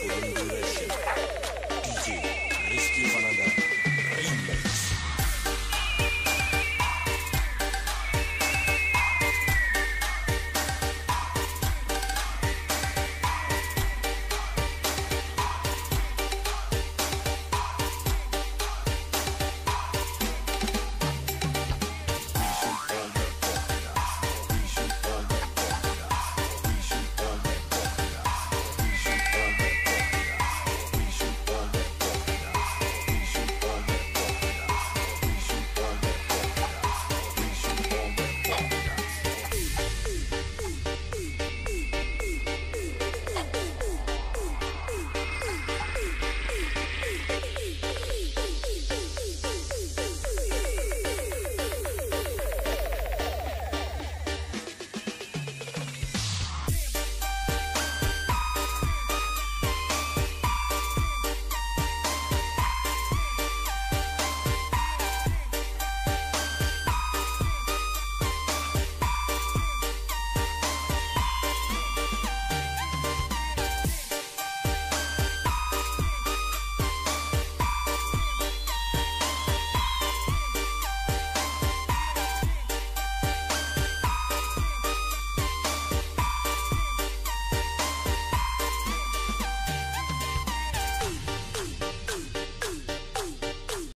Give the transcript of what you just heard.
Hey!